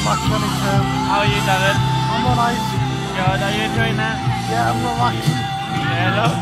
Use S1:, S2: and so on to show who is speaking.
S1: my 22.
S2: How are you, David?
S1: I'm alright.
S2: Good. Are you enjoying that?
S1: Yeah, I'm relaxing.
S2: Yeah, look,